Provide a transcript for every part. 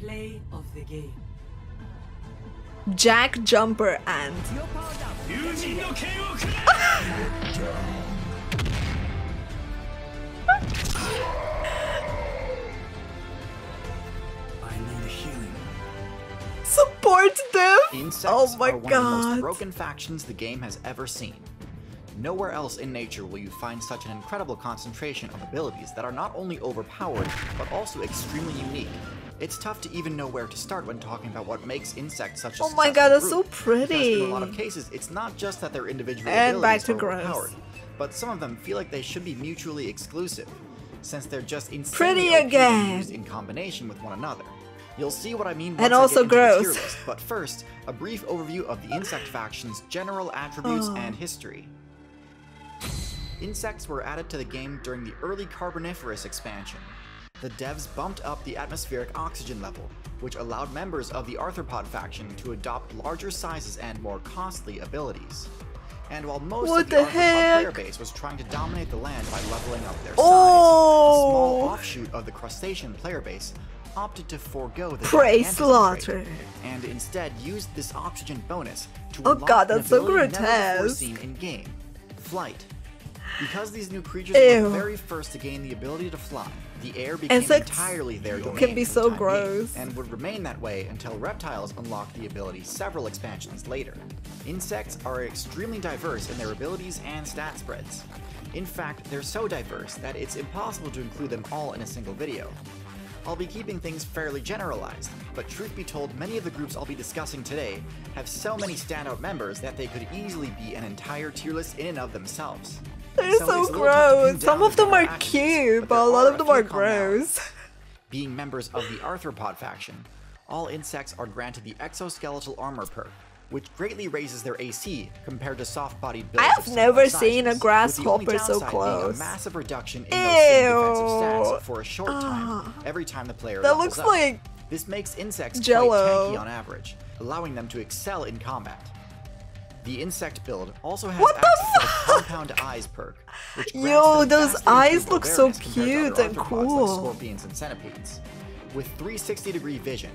Play of the game. Jack Jumper and. I need healing. Support them! Insects Oh my are one of the most broken factions the game has ever seen. Nowhere else in nature will you find such an incredible concentration of abilities that are not only overpowered, but also extremely unique. It's tough to even know where to start when talking about what makes insects such a Oh my god, that's so group, because pretty. in a lot of cases, it's not just that their individual And back abilities to are gross. overpowered, but some of them feel like they should be mutually exclusive, since they're just insanely Pretty again. used in combination with one another. You'll see what I mean And I also get into the tier gross. list, but first, a brief overview of the insect faction's general attributes Oh. and history. Insects were added to the game during the early Carboniferous expansion. The devs bumped up the atmospheric oxygen level, which allowed members of the Arthropod faction to adopt larger sizes and more costly abilities. And while most What of the, the Arthropod player base was trying to dominate the land by leveling up their Oh. size, a small oh! offshoot of the crustacean player base opted to forego the Prey slaughter. and instead used this oxygen bonus to Oh unlock god, an that's so ability never before grotesque. seen in game, flight. Because these new creatures Ew. were the very first to gain the ability to fly, the air became Insects entirely their domain can be so being, gross. and would remain that way until reptiles unlocked the ability several expansions later. Insects are extremely diverse in their abilities and stat spreads. In fact, they're so diverse that it's impossible to include them all in a single video. I'll be keeping things fairly generalized, but truth be told, many of the groups I'll be discussing today have so many standout members that they could easily be an entire tier list in and of themselves. They're So so it's a little tough to gross. Some of them are cute, but a lot of them are gross. Being members of the Arthropod faction, all insects are granted the exoskeletal armor perk, which greatly raises their AC compared to soft-bodied builds. I have never seen a sizes, grasshopper so close. A massive reduction in those defensive Ew. stats for a short time Ah. every time the player That looks up. like This makes insects Jell-O. quite tanky on average, allowing them to excel in combat. The insect build also has What the access to the compound eyes perk, Yo, those eyes look so cute and cool. Like scorpions and centipedes. With 360 degree vision,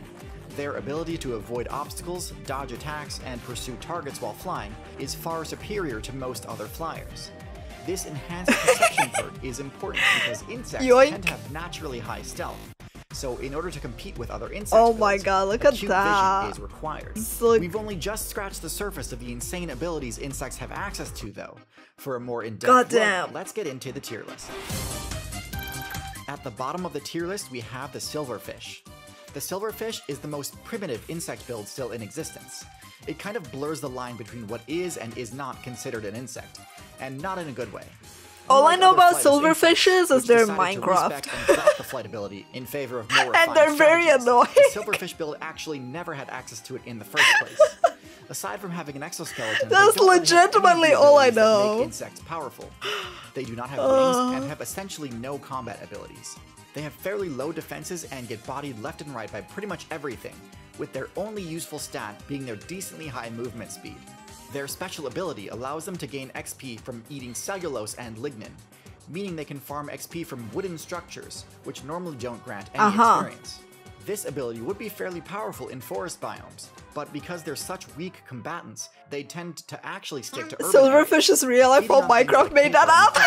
their ability to avoid obstacles, dodge attacks, and pursue targets while flying is far superior to most other flyers. This enhanced perception perk is important because insects Yoink. tend to have naturally high stealth. So in order to compete with other insects, Oh my god, look at that. vision is required. We've only just scratched the surface of the insane abilities insects have access to, though. For a more in-depth look, let's get into the tier list. At the bottom of the tier list, we have the silverfish. The silverfish is the most primitive insect build still in existence. It kind of blurs the line between what is and is not considered an insect, and not in a good way. All I know about silverfishes is they're Minecraft. and the flight ability in favor of more And they're very annoying. The silverfish build actually never had access to it in the first place. Aside from having an exoskeleton, That's don't really have any of the legitimately all I that make know. insects powerful. They do not have wings and have essentially no combat abilities. They have fairly low defenses and get bodied left and right by pretty much everything, with their only useful stat being their decently high movement speed. Their special ability allows them to gain XP from eating cellulose and lignin, meaning they can farm XP from wooden structures, which normally don't grant any Uh-huh. experience. This ability would be fairly powerful in forest biomes, but because they're such weak combatants, they tend to actually stick to urban Silverfish is real. I thought Minecraft made that up.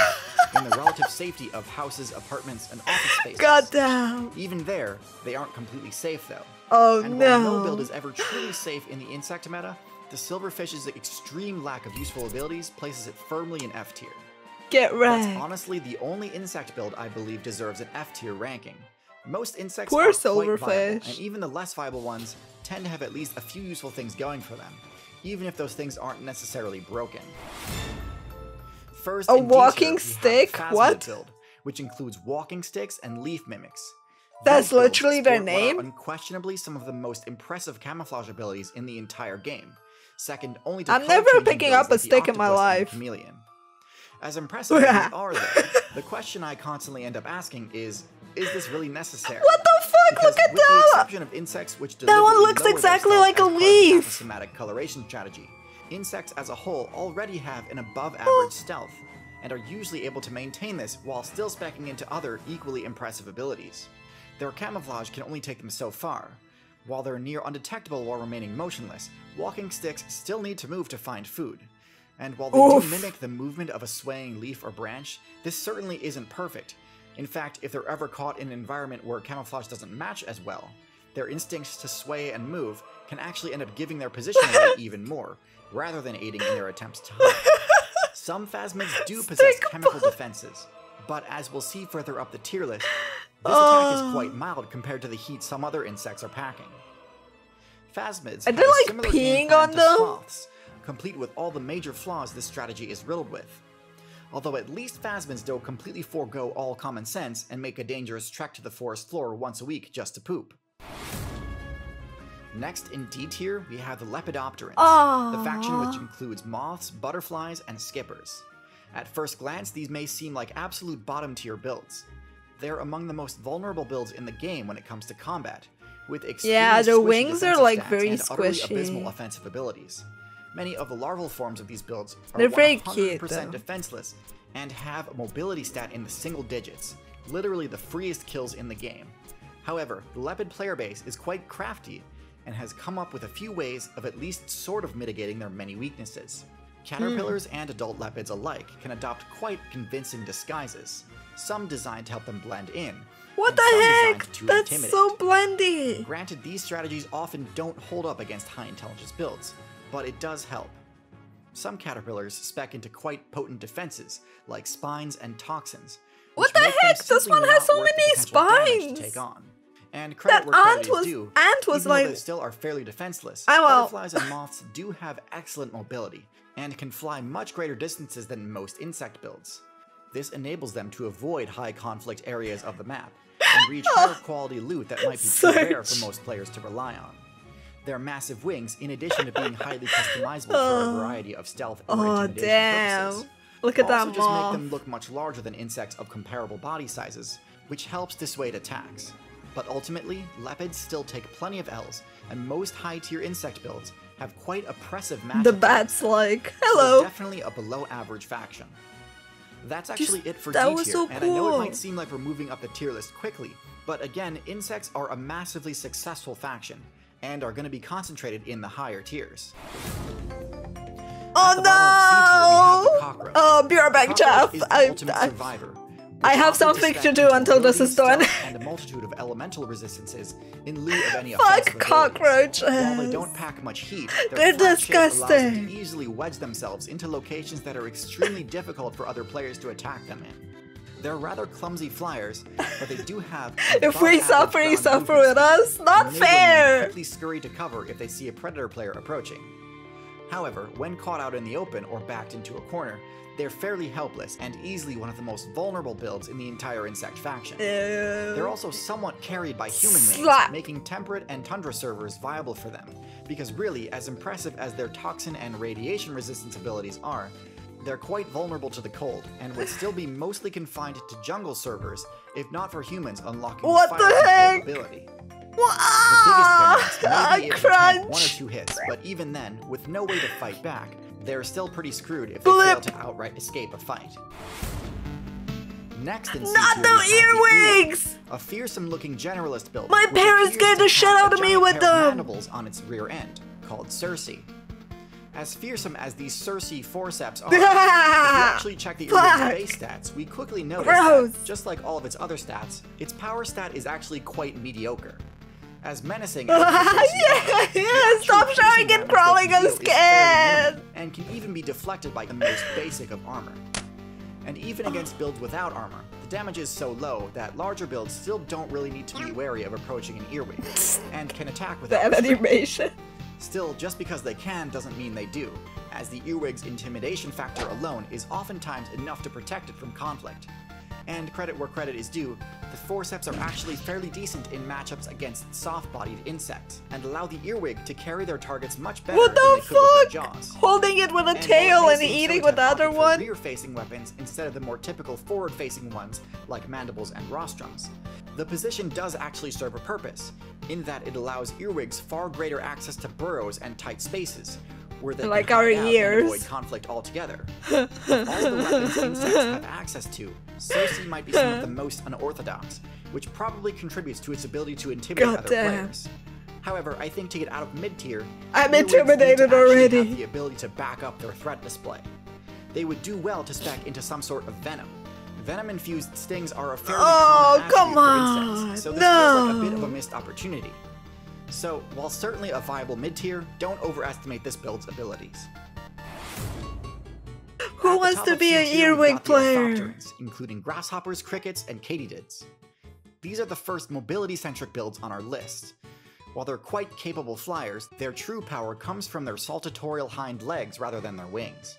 in the relative safety of houses, apartments, and office spaces. God damn. Even there, they aren't completely safe though. Oh and while no no. build is ever truly safe in the insect meta, the silverfish's extreme lack of useful abilities places it firmly in F tier. Get That's honestly the only insect build I believe deserves an F tier ranking. Most insects Poor are quite viable, silverfish. and even the less viable ones tend to have at least a few useful things going for them, even if those things aren't necessarily broken. First, A in D tier, walking we have the stick? What? Build, which includes walking sticks and leaf mimics. That's literally their sport what are name? Unquestionably, some of the most impressive camouflage abilities in the entire game. Second only to I'm never picking up a stick in my life. Chameleon. As impressive as they are, though, the question I constantly end up asking is: Is this really necessary? What the fuck? Because Look at with the that. exception of insects, which That one looks exactly like a as part of leaf. aposematic coloration strategy. Insects as a whole already have an above-average oh. stealth, and are usually able to maintain this while still specking into other equally impressive abilities. their camouflage can only take them so far. While they're near undetectable while remaining motionless, walking sticks still need to move to find food. And while they Oof. do mimic the movement of a swaying leaf or branch, this certainly isn't perfect. In fact, if they're ever caught in an environment where camouflage doesn't match as well, their instincts to sway and move can actually end up giving their position away even more, rather than aiding in their attempts to hide. Some phasmids do possess chemical defenses, but as we'll see further up the tier list, this attack is Oh. quite mild compared to the heat some other insects are packing. Phasmids Are they, like, peeing on them? sloths, complete with all the major flaws this strategy is riddled with. Although at least phasmids don't completely forego all common sense and make a dangerous trek to the forest floor once a week just to poop. Next in D tier, we have the Lepidopterans, the faction which includes moths, butterflies, and skippers. At first glance, these may seem like absolute bottom tier builds. They're among the most vulnerable builds in the game when it comes to combat, with extremely Yeah, their wings are, like, very and utterly squishy. abysmal offensive abilities. Many of the larval forms of these builds are They're very 100% cute, though. defenseless and have a mobility stat in the single digits, literally the freest kills in the game. However, the Lepid player base is quite crafty and has come up with a few ways of at least sort of mitigating their many weaknesses. Hmm. Caterpillars and adult lepids alike can adopt quite convincing disguises, some designed to help them blend in. What the heck? That's intimidate. so blendy. Granted, these strategies often don't hold up against high intelligence builds, but it does help. Some caterpillars spec into quite potent defenses, like spines and toxins. What the heck? This one has so many spines. take on. And credit That where credit ant is was- due, ant was even though like- they still are fairly defenseless. I will- Butterflies and moths do have excellent mobility and can fly much greater distances than most insect builds. This enables them to avoid high conflict areas of the map and reach higher quality loot that might be too rare for most players to rely on. Their massive wings, in addition to being highly customizable for a oh. variety of stealth or Oh intimidation damn! purposes, Look at also that just moth. make them look much larger than insects of comparable body sizes, which helps dissuade attacks. But ultimately, lepids still take plenty of L's, and most high-tier insect builds have quite oppressive matchups. The bat's like, So they're definitely a below-average faction. That's actually it for that D tier, so and I know it might seem like we're moving up the tier list quickly, but again, insects are a massively successful faction, and are going to be concentrated in the higher tiers. Oh the bottom of C tier, we have the no! cockroach. Oh, pure back Cockroach chaff. is the I, ultimate I, survivor. I have something to do until this is done. and a multitude of elemental resistances in lieu of any Fuck cockroaches. While they don't pack much heat, They're their flat shape allows them disgusting. to easily wedge themselves into locations that are extremely difficult for other players to attack them in. They're rather clumsy flyers, but they do have. if we suffer, you suffer with us. Not enabling them to fair. quickly scurry to cover if they see a predator player approaching. However, when caught out in the open or backed into a corner, they're fairly helpless and easily one of the most vulnerable builds in the entire insect faction. They're also somewhat carried by human Slap. making temperate and tundra servers viable for them. Because really, as impressive as their toxin and radiation resistance abilities are, they're quite vulnerable to the cold and would still be mostly confined to jungle servers if not for humans unlocking What fire the heck? ability. Ah, The biggest variance may be able to tank crunch. one or two hits, but even then, with no way to fight back, they're still pretty screwed if they fail to outright escape a fight. Next in Not the we have the Earwig, earwigs. a fearsome-looking generalist build. My parents scared to the shit out of me with them. mandibles on its rear end, called cerci. As fearsome as these cerci forceps are, if you actually check the Earwig's base stats, we quickly notice Gross. that, just like all of its other stats, its power stat is actually quite mediocre. As menacing as yeah, yeah, stop showing it crawling, I'm deal is fairly scared. And can even be deflected by the most basic of armor. And even oh. against builds without armor, the damage is so low that larger builds still don't really need to be wary of approaching an earwig, and can attack without That animation. Still, just because they can doesn't mean they do, as the earwig's intimidation factor alone is oftentimes enough to protect it from conflict. And credit where credit is due, the forceps are actually fairly decent in matchups against soft-bodied insects, and allow the earwig to carry their targets much better What than the they could with their fuck? jaws. Holding it with a And tail and eating with the other one. Rear-facing weapons instead of the more typical forward-facing ones like mandibles and rostrums. The position does actually serve a purpose, in that it allows earwigs far greater access to burrows and tight spaces, where they Like our hide out ears. avoid conflict altogether. All the weapons insects have access to, cerci might be some of the most unorthodox, which probably contributes to its ability to intimidate God other damn. players. However, I think to get out of mid tier, I'm earwigs need to intimidated already. Have the ability to back up their threat display. They would do well to spec into some sort of venom. Venom infused stings are a fairly Oh, common come attribute for on, insects, so this feels like a bit of a missed opportunity. So, while certainly a viable mid tier, don't overestimate this build's abilities. Who At wants to be an earwig player? Including grasshoppers, crickets, and katydids. These are the first mobility-centric builds on our list. While they're quite capable flyers, their true power comes from their saltatorial hind legs rather than their wings.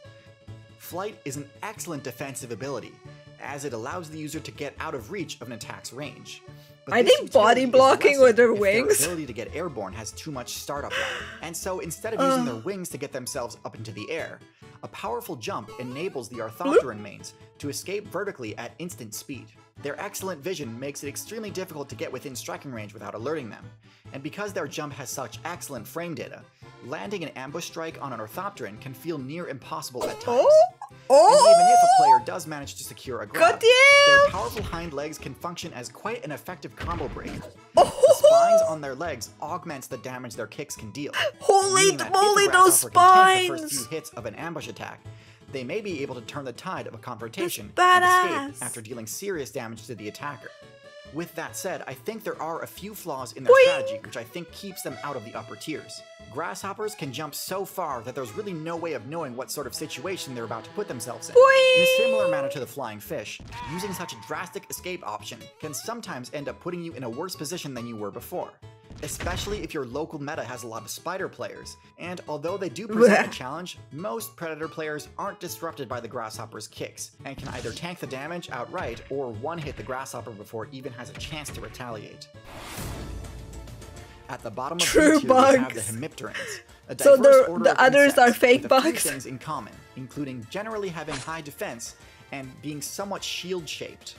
Flight is an excellent defensive ability, as it allows the user to get out of reach of an attack's range. But Are they body blocking with their wings? Their ability to get airborne has too much startup lag, and so instead of using their wings to get themselves up into the air, a powerful jump enables the Orthopteran mains to escape vertically at instant speed. Their excellent vision makes it extremely difficult to get within striking range without alerting them, and because their jump has such excellent frame data, landing an ambush strike on an Orthopteran can feel near impossible at times. Oh, And even if a oh, player does manage to secure a grab, their powerful hind legs can function as quite an effective combo break. Oh! The Oh, spines on their legs augments the damage their kicks can deal. holy meaning that if a moly, those can the first few hits of an ambush attack, they may be able to turn the tide of a confrontation and escape after dealing serious damage to the attacker. With that said, I think there are a few flaws in their Boing. strategy which I think keeps them out of the upper tiers. Grasshoppers can jump so far that there's really no way of knowing what sort of situation they're about to put themselves in. In a similar manner to the flying fish, using such a drastic escape option can sometimes end up putting you in a worse position than you were before. Especially if your local meta has a lot of spider players, and although they do present a challenge, most predator players aren't disrupted by the grasshopper's kicks, and can either tank the damage outright or one-hit the grasshopper before it even has a chance to retaliate. At the bottom of True the tier, we have the bugs. Hemipterans. a So diverse the- the others are fake with a few bugs? things in common, including generally having high defense and being somewhat shield-shaped.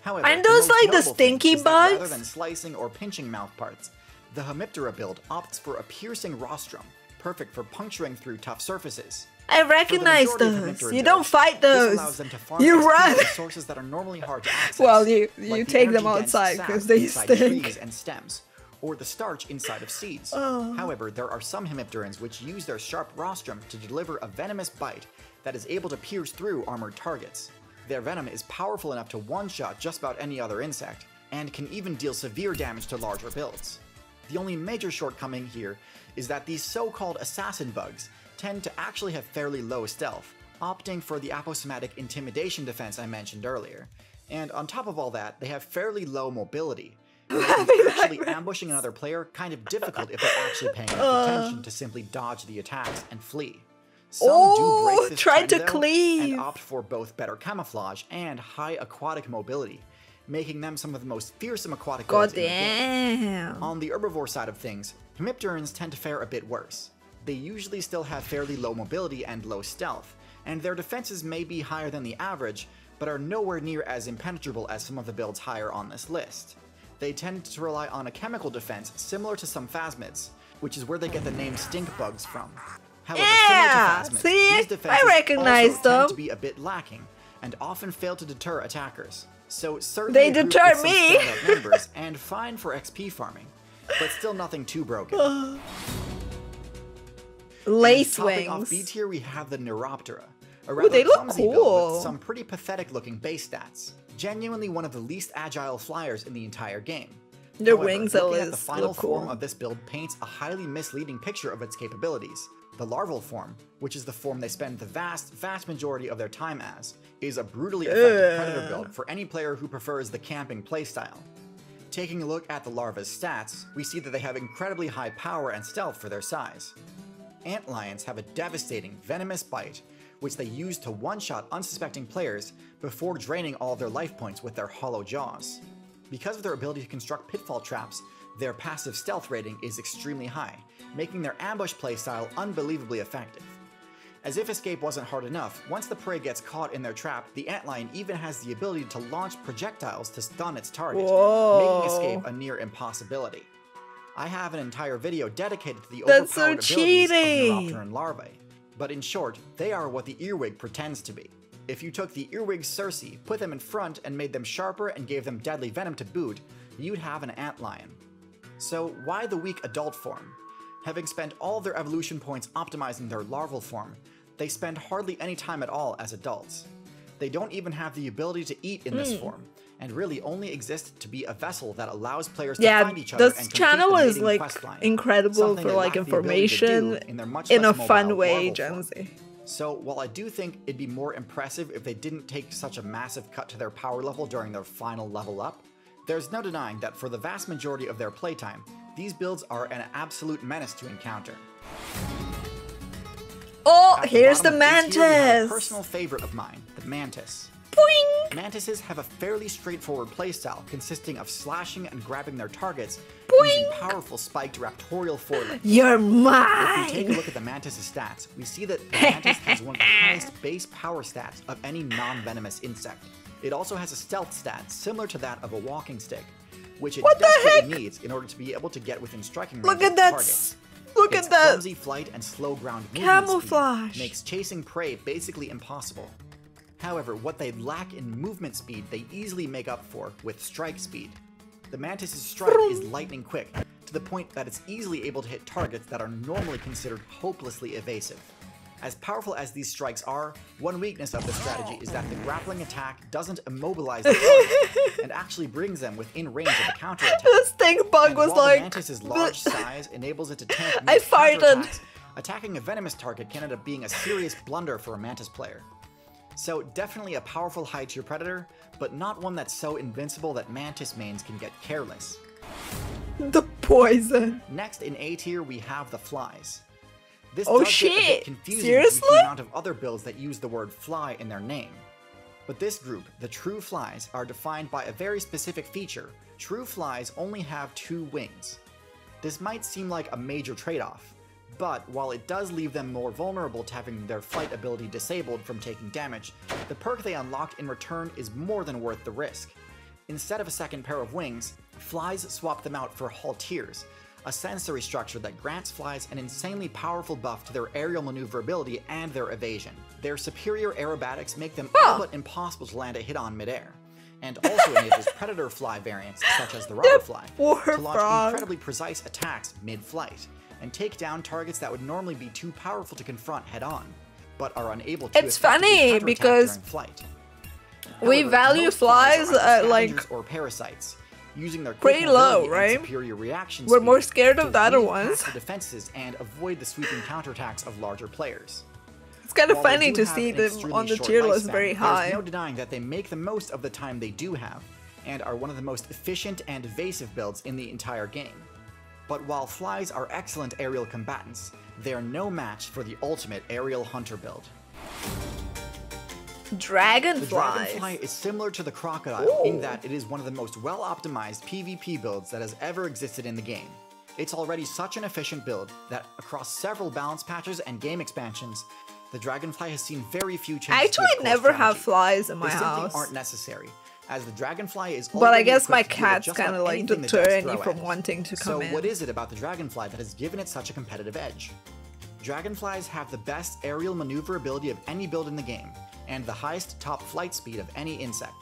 However, Aren't the those like the stinky bugs? Rather than slicing or pinching mouth parts, the Hemiptera build opts for a piercing rostrum, perfect for puncturing through tough surfaces. I recognize those. You don't fight those. You run. sources that are normally hard to access. Well, you- you like the take them outside sap 'cause they inside stink. trees and stems, or the starch inside of seeds. Oh. However, there are some Hemipterans which use their sharp rostrum to deliver a venomous bite that is able to pierce through armored targets. Their venom is powerful enough to one-shot just about any other insect, and can even deal severe damage to larger builds. The only major shortcoming here is that these so-called assassin bugs tend to actually have fairly low stealth, opting for the aposematic intimidation defense I mentioned earlier. And on top of all that, they have fairly low mobility, actually ambushing another player kind of difficult if they're actually paying enough attention to simply dodge the attacks and flee. Some Oh, do break this trend, to though, cleave. and opt for both better camouflage and high aquatic mobility, making them some of the most fearsome aquatic in the. On the herbivore side of things, Hemipterans tend to fare a bit worse. They usually still have fairly low mobility and low stealth, and their defenses may be higher than the average, but are nowhere near as impenetrable as some of the builds higher on this list. They tend to rely on a chemical defense similar to some phasmids, which is where they get the name stink bugs from. However, Yeah, similar to phasmids, see? these I defenses recognize also tend to them. be a bit lacking, and often fail to deter attackers. So certainly They deter me. members, and fine for XP farming, but still nothing too broken. Lace Topping off. B tier, we have the Neuroptera, a rather they look clumsy build cool. with some pretty pathetic-looking base stats. Genuinely one of the least agile flyers in the entire game. Their However, wings looking at always the final look form of this build paints a highly misleading picture of its capabilities. The larval form, which is the form they spend the vast, vast majority of their time as, is a brutally effective predator build for any player who prefers the camping playstyle. Taking a look at the larva's stats, we see that they have incredibly high power and stealth for their size. Antlions have a devastating, venomous bite, which they use to one-shot unsuspecting players before draining all of their life points with their hollow jaws. Because of their ability to construct pitfall traps, their passive stealth rating is extremely high, making their ambush playstyle unbelievably effective. As if escape wasn't hard enough, once the prey gets caught in their trap, the antlion even has the ability to launch projectiles to stun its target, Whoa. making escape a near impossibility. I have an entire video dedicated to the That's so overpowered abilities cheating. of Neuropteran larvae, but in short, they are what the earwig pretends to be. If you took the earwig cerci, put them in front, and made them sharper and gave them deadly venom to boot, you'd have an antlion. So why the weak adult form? Having spent all their evolution points optimizing their larval form, they spend hardly any time at all as adults. They don't even have the ability to eat in this hmm. form, and really only exist to be a vessel that allows players to Yeah, find each other this and complete channel is like incredible for like lack the ability to do information in, their much in a fun way, form. Jonesy. So while I do think it'd be more impressive if they didn't take such a massive cut to their power level during their final level up, there's no denying that for the vast majority of their playtime, these builds are an absolute menace to encounter. Oh, At here's the bottom of this tier, we have a mantis. personal favorite of mine, the mantis. Boing! Mantises have a fairly straightforward playstyle consisting of slashing and grabbing their targets using powerful spiked raptorial forelimbs. You're mine! If we take a look at the mantis' stats, we see that the mantis has one of the highest base power stats of any non-venomous insect. It also has a stealth stat similar to that of a walking stick, which it What desperately needs in order to be able to get within striking range Look of at that. targets. Look Its at that. clumsy flight and slow ground movement Camouflage. makes chasing prey basically impossible. However, what they lack in movement speed, they easily make up for with strike speed. The mantis's strike is lightning quick, to the point that it's easily able to hit targets that are normally considered hopelessly evasive. As powerful as these strikes are, one weakness of the strategy is that the grappling attack doesn't immobilize the target, and actually brings them within range of a counterattack. this stink bug And was like. the mantis's large size enables it to tank I farted. attacking a venomous target can end up being a serious blunder for a mantis player. So definitely a powerful high tier predator, but not one that's so invincible that mantis mains can get careless. the poison. Next in A tier we have the flies. This Oh, does get a bit shit. confusing due to Seriously? the amount of other bills that use the word fly in their name. But this group, the true flies, are defined by a very specific feature. True flies only have two wings. This might seem like a major trade-off, but while it does leave them more vulnerable to having their flight ability disabled from taking damage, the perk they unlock in return is more than worth the risk. Instead of a second pair of wings, flies swap them out for halteres, a sensory structure that grants flies an insanely powerful buff to their aerial maneuverability and their evasion. Their superior aerobatics make them all but impossible to land a hit on midair, and also enables predator fly variants such as the robber fly to launch frog. incredibly precise attacks mid-flight and take down targets that would normally be too powerful to confront head-on, but are unable to It's funny because flight. we value flies either uh, at, like, or parasites, using their pretty low, right? Superior reaction We're more scared of the other ones. the defenses and avoid the sweeping counterattacks of larger players. It's kind of While funny to see them on the tier list very high. There's no denying that they make the most of the time they do have, and are one of the most efficient and evasive builds in the entire game. But while flies are excellent aerial combatants, they are no match for the ultimate aerial hunter build. The Dragonfly is similar to the Crocodile in that it is one of the most well optimized PvP builds that has ever existed in the game. It's already such an efficient build that across several balance patches and game expansions, the Dragonfly has seen very few changes. I actually never have flies in my They house. aren't necessary, as the Dragonfly is. But I guess my equipped to deal with cats kind of like anything the deter decks any throw from wanting to come So in. what is it about the Dragonfly that has given it such a competitive edge? Dragonflies have the best aerial maneuverability of any build in the game, and the highest top flight speed of any insect.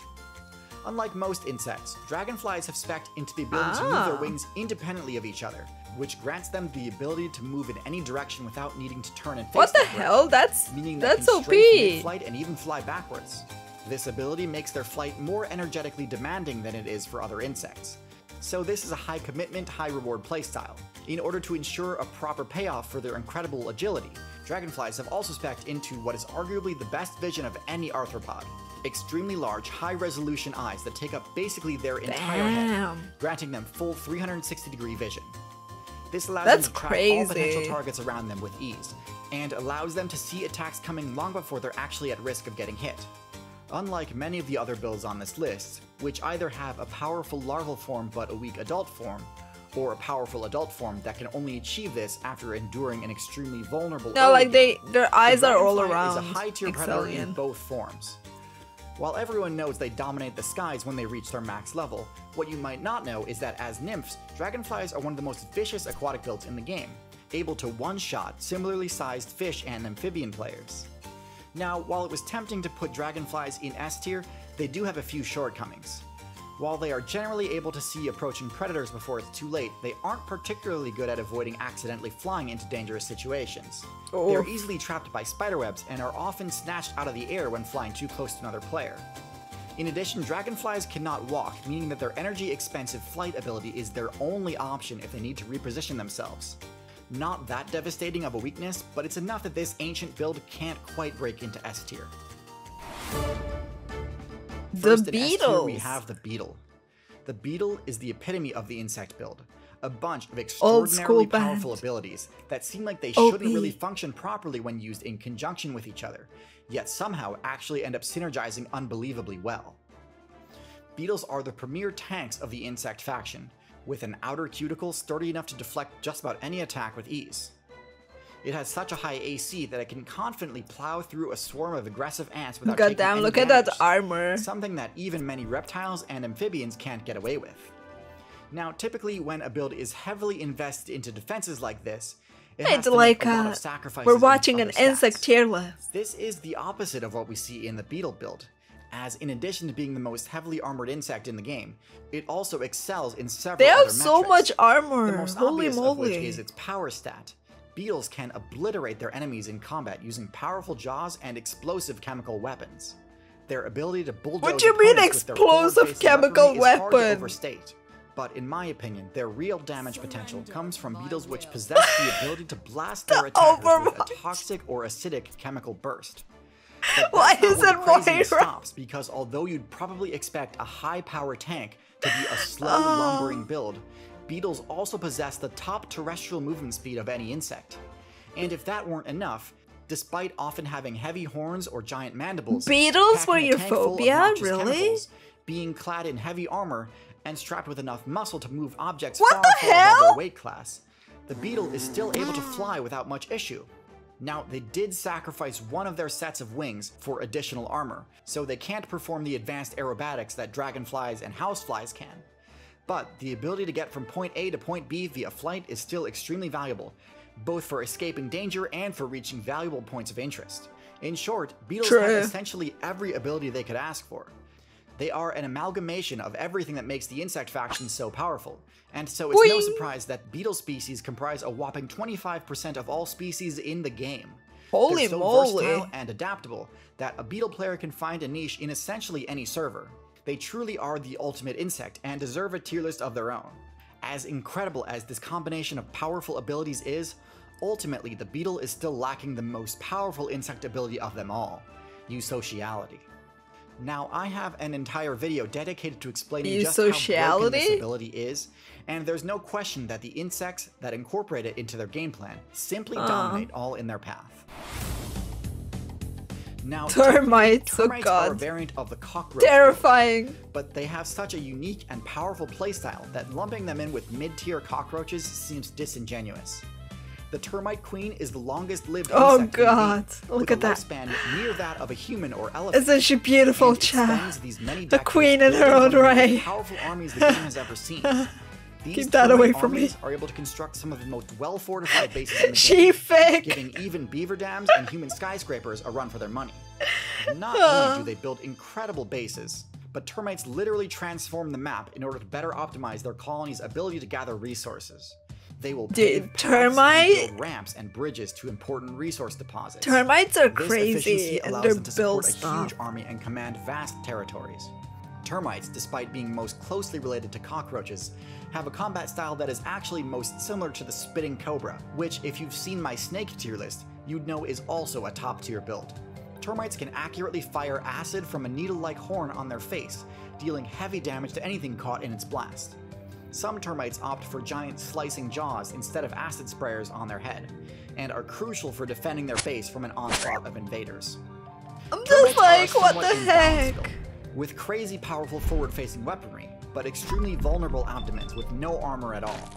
Unlike most insects, dragonflies have spec'd into the ability to move Ah. their wings independently of each other, which grants them the ability to move in any direction without needing to turn and face What the hell? That's meaning they that's can OP. mid-flight and even fly backwards. This ability makes their flight more energetically demanding than it is for other insects. So this is a high commitment, high reward playstyle. In order to ensure a proper payoff for their incredible agility, dragonflies have also spec'd into what is arguably the best vision of any arthropod. Extremely large, high-resolution eyes that take up basically their entire head, granting them full 360 degree vision. This allows That's them to track all potential targets around them with ease, and allows them to see attacks coming long before they're actually at risk of getting hit. Unlike many of the other builds on this list, which either have a powerful larval form but a weak adult form, or a powerful adult form that can only achieve this after enduring an extremely vulnerable No, like they their the eyes are all around. Is a high tier predator in both forms. While everyone knows they dominate the skies when they reach their max level, what you might not know is that as nymphs, dragonflies are one of the most vicious aquatic builds in the game, able to one-shot similarly sized fish and amphibian players. Now, while it was tempting to put dragonflies in S tier, they do have a few shortcomings. While they are generally able to see approaching predators before it's too late, they aren't particularly good at avoiding accidentally flying into dangerous situations. Oh. They're easily trapped by spiderwebs and are often snatched out of the air when flying too close to another player. In addition, dragonflies cannot walk, meaning that their energy expensive flight ability is their only option if they need to reposition themselves. Not that devastating of a weakness, but it's enough that this ancient build can't quite break into S tier. The First tier, Beatles. we have the beetle. The beetle is the epitome of the insect build. A bunch of extraordinarily powerful band. abilities that seem like they OP. shouldn't really function properly when used in conjunction with each other, yet somehow actually end up synergizing unbelievably well. Beetles are the premier tanks of the insect faction, with an outer cuticle sturdy enough to deflect just about any attack with ease. It has such a high AC that it can confidently plow through a swarm of aggressive ants without taking Goddamn, any look at that armor. something that even many reptiles and amphibians can't get away with. Now, typically, when a build is heavily invested into defenses like this, it It's like a sacrifices we're watching an stats. insect tier list. This is the opposite of what we see in the beetle build, as in addition to being the most heavily armored insect in the game, it also excels in several They have so metrics. much The armor. most Holy obvious of which is its power stat. Beetles can obliterate their enemies in combat using powerful jaws and explosive chemical weapons. Their ability to bulldoze What do you mean explosive chemical weaponry is hard to weapon? overstate. But in my opinion, their real damage potential comes from beetles which possess the ability to blast their attackers with a toxic or acidic chemical burst. Why is it the stops, because although you'd probably expect a high power tank to be a slow, lumbering build, beetles also possess the top terrestrial movement speed of any insect. And if that weren't enough, despite often having heavy horns or giant mandibles, Beetles were your tank full of phobia? Really? being clad in heavy armor and strapped with enough muscle to move objects What far, the far above their weight class, the beetle is still able to fly without much issue. Now, they did sacrifice one of their sets of wings for additional armor, so they can't perform the advanced aerobatics that dragonflies and houseflies can. But the ability to get from point A to point B via flight is still extremely valuable, both for escaping danger and for reaching valuable points of interest. In short, beetles have essentially every ability they could ask for. They are an amalgamation of everything that makes the insect faction so powerful, and so it's no surprise that beetle species comprise a whopping 25% of all species in the game. Holy They're so moly. versatile and adaptable that a beetle player can find a niche in essentially any server. They truly are the ultimate insect and deserve a tier list of their own. As incredible as this combination of powerful abilities is, ultimately the beetle is still lacking the most powerful insect ability of them all, eusociality. Now, I have an entire video dedicated to explaining just how broken this ability is, and there's no question that the insects that incorporate it into their game plan simply Uh. dominate all in their path. Now, Termites, oh termites are a variant of the cockroach, Terrifying. but they have such a unique and powerful playstyle that lumping them in with mid-tier cockroaches seems disingenuous. The termite queen is the longest-lived Oh insect in god. Look with at a that. lifespan near that of a human or elephant. Isn't she beautiful, and it child? spends these many The queen in her own one of the most right. Powerful armies the game has ever seen. These Keep that away from me. Are able to construct some of the most well-fortified bases in the She game, fake. giving even beaver dams and human skyscrapers a run for their money. Not only do they build incredible bases, but termites literally transform the map in order to better optimize their colony's ability to gather resources. They will Dude, paths and build ramps and bridges to important resource deposits. Termites are This crazy and allows their them to support a huge army and command vast territories. Termites, despite being most closely related to cockroaches, have a combat style that is actually most similar to the spitting cobra, which, if you've seen my snake tier list, you'd know is also a top tier build. Termites can accurately fire acid from a needle like horn on their face, dealing heavy damage to anything caught in its blast. Some termites opt for giant slicing jaws instead of acid sprayers on their head, and are crucial for defending their base from an onslaught of invaders. I'm just like, what the heck? With crazy powerful forward-facing weaponry, but extremely vulnerable abdomens with no armor at all.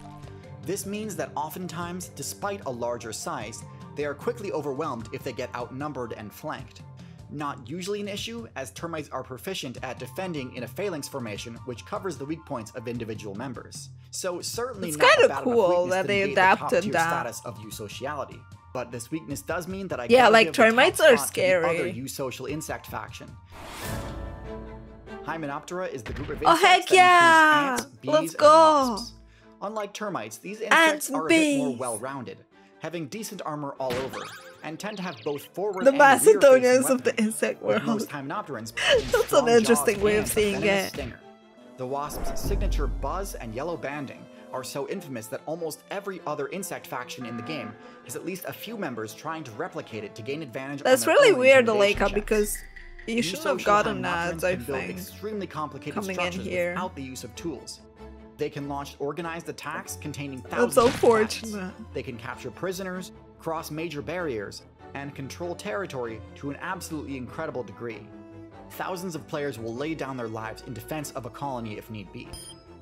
This means that oftentimes, despite a larger size, they are quickly overwhelmed if they get outnumbered and flanked. Not usually an issue, as termites are proficient at defending in a phalanx formation which covers the weak points of individual members. So certainly It's kinda bad cool that they the adapted tier that. status of eusociality. but this weakness does mean that I Yeah, like the termites are scary. the other eusocial insect faction. Hymenoptera is the group of Oh, insects heck that yeah! ants, bees, Let's and go! wasps. Unlike termites, these insects and are a bit more well-rounded, having decent armor all over, and tend to have both forward The and Macedonians of the insect world. most hymenopterans That's an interesting way of seeing it. Stinger. The wasp's signature buzz and yellow banding are so infamous that almost every other insect faction in the game has at least a few members trying to replicate it to gain advantage. That's really weird, intimidation because you shouldn't have gotten that, I think. extremely complicated coming in here. without the use of tools. They can launch organized attacks containing That's thousands so of planets. fortunate. They can capture prisoners, cross major barriers, and control territory to an absolutely incredible degree. Thousands of players will lay down their lives in defense of a colony if need be.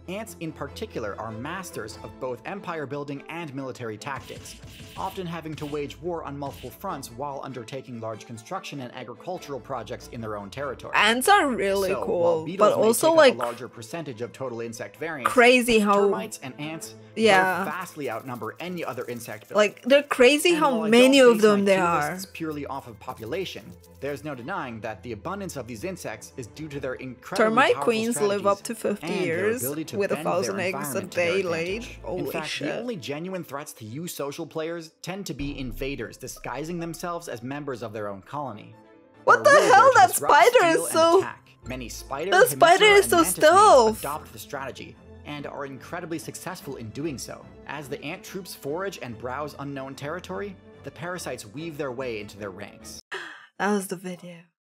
Ants in particular are masters of both empire building and military tactics, often having to wage war on multiple fronts while undertaking large construction and agricultural projects in their own territory. Ants are really So, cool, but also like a larger percentage of total insect variants, crazy how termites and ants Yeah. vastly outnumber any other insect builder. like they're crazy And how many of them there are. Purely off of population, there's no denying that the abundance of these insects is due to their incredible Termite queens live up to 50 and their years ability to with a thousand eggs a environment to their day laid. In Holy fact, shit. the only genuine threats to eusocial players tend to be invaders disguising themselves as members of their own colony. What the hell? That disrupt, spider is so-. Many spider, That spider is so stealth. adopt the strategy and are incredibly successful in doing so. As the ant troops forage and browse unknown territory, the parasites weave their way into their ranks. That was the video.